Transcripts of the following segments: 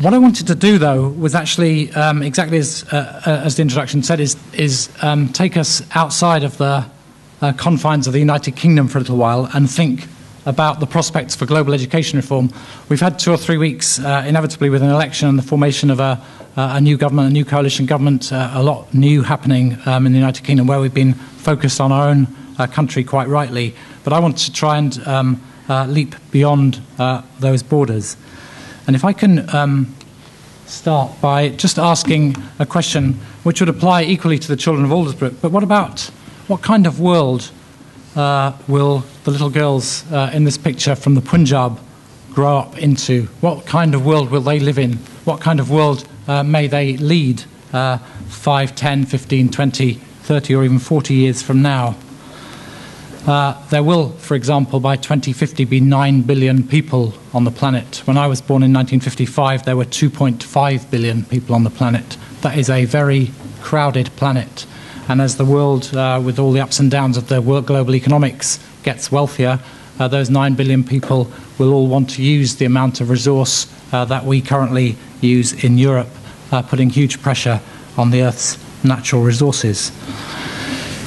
what I wanted to do, though, was actually um, exactly as, uh, uh, as the introduction said, is, is um, take us outside of the uh, confines of the United Kingdom for a little while and think about the prospects for global education reform. We've had two or three weeks, uh, inevitably, with an election and the formation of a, a new government, a new coalition government, uh, a lot new happening um, in the United Kingdom, where we've been focused on our own uh, country quite rightly. But I want to try and um, leap beyond those borders. And if I can um, start by just asking a question which would apply equally to the children of Aldersbrook, but what about what kind of world uh, will the little girls uh, in this picture from the Punjab grow up into? What kind of world will they live in? What kind of world uh, may they lead uh, 5, 10, 15, 20, 30, or even 40 years from now? Uh, there will, for example, by 2050 be 9 billion people on the planet. When I was born in 1955, there were 2.5 billion people on the planet. That is a very crowded planet. And as the world, uh, with all the ups and downs of the global economics, gets wealthier, uh, those 9 billion people will all want to use the amount of resource uh, that we currently use in Europe, uh, putting huge pressure on the Earth's natural resources.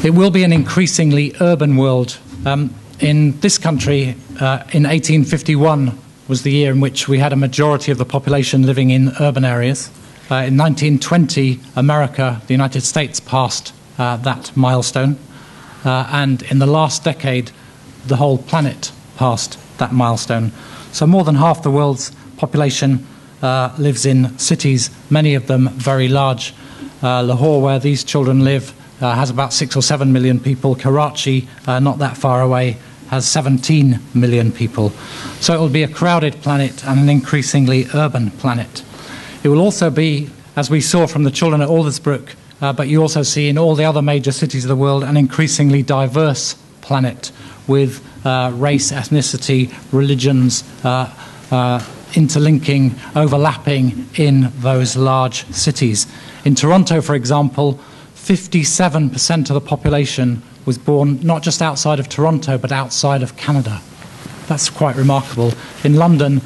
It will be an increasingly urban world. Um, in this country, uh, in 1851 was the year in which we had a majority of the population living in urban areas. Uh, in 1920, America, the United States, passed uh, that milestone. Uh, and in the last decade, the whole planet passed that milestone. So more than half the world's population uh, lives in cities, many of them very large. Uh, Lahore, where these children live, has about six or seven million people. Karachi, uh, not that far away, has 17 million people. So it will be a crowded planet and an increasingly urban planet. It will also be, as we saw from the children at Aldersbrook, uh, but you also see in all the other major cities of the world, an increasingly diverse planet with uh, race, ethnicity, religions. Uh, uh, interlinking, overlapping in those large cities. In Toronto, for example, 57% of the population was born not just outside of Toronto, but outside of Canada. That's quite remarkable. In London,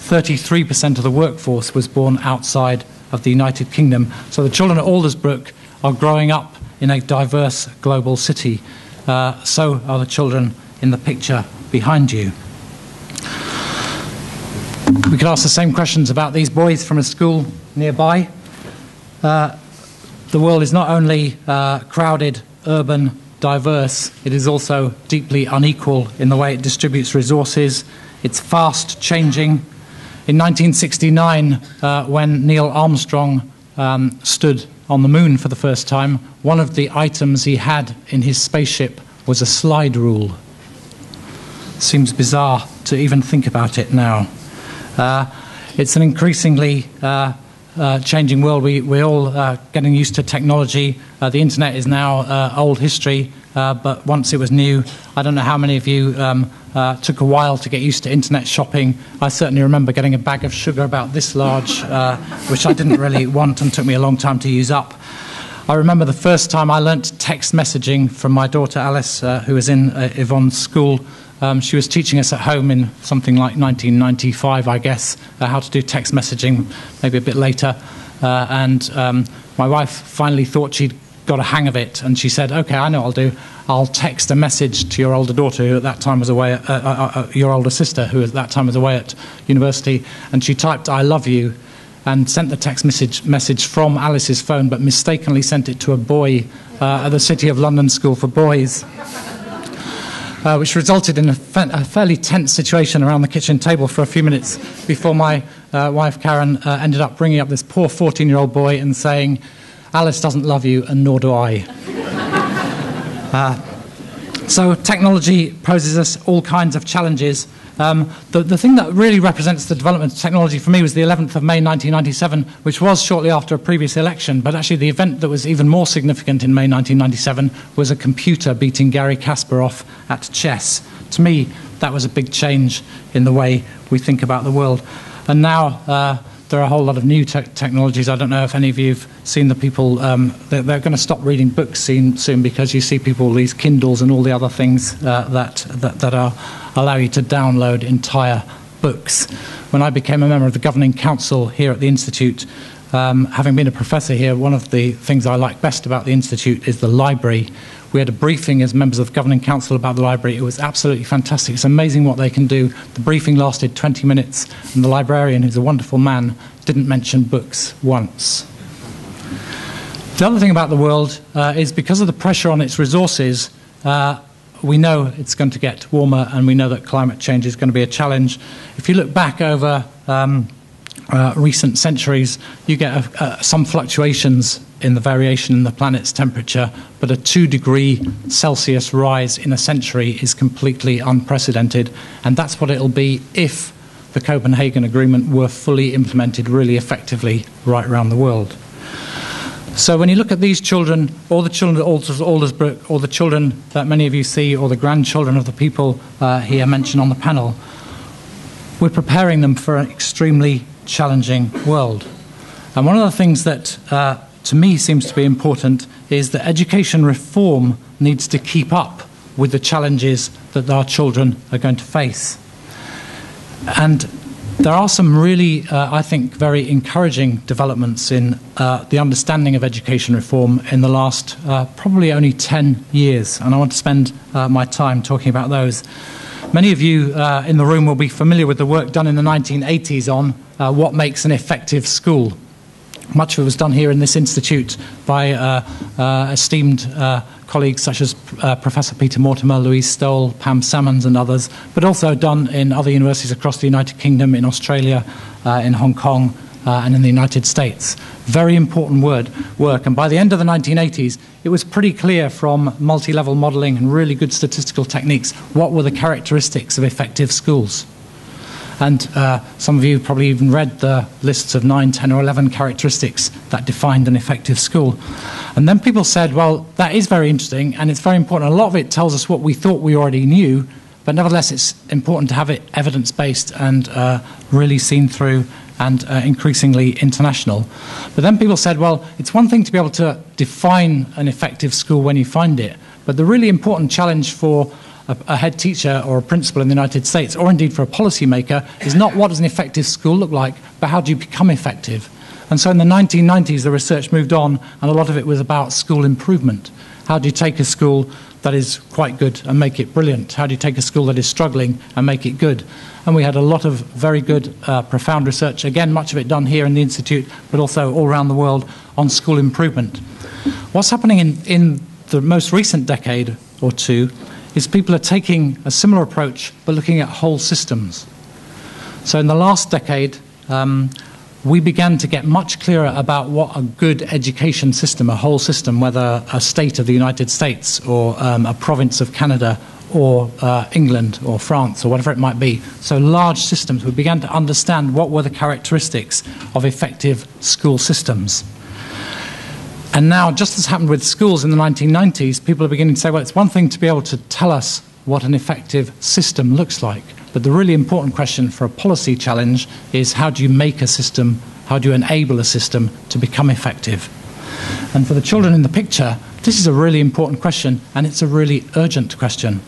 33% of the workforce was born outside of the United Kingdom. So the children at Aldersbrook are growing up in a diverse global city. Uh, so are the children in the picture behind you. We could ask the same questions about these boys from a school nearby. Uh, the world is not only uh, crowded, urban, diverse, it is also deeply unequal in the way it distributes resources. It's fast changing. In 1969, uh, when Neil Armstrong um, stood on the moon for the first time, one of the items he had in his spaceship was a slide rule. Seems bizarre to even think about it now. Uh, it's an increasingly uh, uh, changing world. We, we're all uh, getting used to technology. Uh, the internet is now uh, old history, uh, but once it was new. I don't know how many of you um, uh, took a while to get used to internet shopping. I certainly remember getting a bag of sugar about this large, which I didn't really want and took me a long time to use up. I remember the first time I learnt text messaging from my daughter Alice, who was in Yvonne's school. Um, she was teaching us at home in something like 1995, I guess, uh, how to do text messaging, maybe a bit later. Uh, and um, my wife finally thought she'd got a hang of it, and she said, "Okay, I know what I'll do. I'll text a message to your older daughter, who at that time was away, at, uh, uh, uh, your older sister, who at that time was away at university." And she typed, "I love you." And sent the text message, message from Alice's phone, but mistakenly sent it to a boy uh, at the City of London School for Boys uh, which resulted in a, fa- a, fairly tense situation around the kitchen table for a few minutes before my uh, wife Karen uh, ended up bringing up this poor 14 year old boy and saying, Alice doesn't love you, and nor do I. Uh, so, technology poses us all kinds of challenges. Um, the, the thing that really represents the development of technology for me was the 11th of May 1997, which was shortly after a previous election. But actually, the event that was even more significant in May 1997 was a computer beating Garry Kasparov at chess. To me, that was a big change in the way we think about the world. And now, uh, there are a whole lot of new te- technologies. I don't know if any of you've seen the people, um, they're, they're, going to stop reading books soon, soon because you see people, these Kindles and all the other things uh, that, that, that are, allow you to download entire books. When I became a member of the governing council here at the Institute, um, having been a professor here, one of the things I like best about the Institute is the library. We had a briefing as members of the governing council about the library. It was absolutely fantastic. It's amazing what they can do. The briefing lasted 20 minutes, and the librarian, who's a wonderful man, didn't mention books once. The other thing about the world uh, is because of the pressure on its resources, uh, we know it's going to get warmer and we know that climate change is going to be a challenge. If you look back over um, uh, recent centuries, you get a, a, some fluctuations in the variation in the planet's temperature, but a two degree Celsius rise in a century is completely unprecedented, and that's what it'll be if the Copenhagen Agreement were fully implemented really effectively right around the world. So when you look at these children, all the children at Aldersbrook, or the children that many of you see, or the grandchildren of the people uh, here mentioned on the panel, we're preparing them for an extremely challenging world. And one of the things that, uh, to me, seems to be important is that education reform needs to keep up with the challenges that our children are going to face. And there are some really, uh, I think, very encouraging developments in uh, the understanding of education reform in the last uh, probably only 10 years, and I want to spend uh, my time talking about those. Many of you uh, in the room will be familiar with the work done in the 1980s on uh, what makes an effective school. Much of it was done here in this institute by esteemed colleagues such as uh, Professor Peter Mortimore, Louise Stoll, Pam Sammons, and others, but also done in other universities across the United Kingdom, in Australia, uh, in Hong Kong, uh, and in the United States. Very important word, work. And by the end of the 1980s, it was pretty clear from multi level modeling and really good statistical techniques what were the characteristics of effective schools. And uh, some of you probably even read the lists of 9, 10, or 11 characteristics that defined an effective school. And then people said, well, that is very interesting and it's very important. A lot of it tells us what we thought we already knew, but nevertheless, it's important to have it evidence based and uh, really seen through and uh, increasingly international. But then people said, well, it's one thing to be able to define an effective school when you find it, but the really important challenge for a, a, head teacher or a principal in the United States, or indeed for a policymaker, is not what does an effective school look like, but how do you become effective? And so in the 1990s, the research moved on, and a lot of it was about school improvement. How do you take a school that is quite good and make it brilliant? How do you take a school that is struggling and make it good? And we had a lot of very good, uh, profound research, again, much of it done here in the Institute, but also all around the world on school improvement. What's happening in, in the most recent decade or two is people are taking a similar approach but looking at whole systems. So in the last decade, um, we began to get much clearer about what a good education system, a whole system, whether a state of the United States or um, a province of Canada or uh, England or France or whatever it might be. So, large systems, we began to understand what were the characteristics of effective school systems. And now, just as happened with schools in the 1990s, people are beginning to say, well, it's one thing to be able to tell us what an effective system looks like. But the really important question for a policy challenge is how do you make a system, how do you enable a system to become effective? And for the children in the picture, this is a really important question, and it's a really urgent question.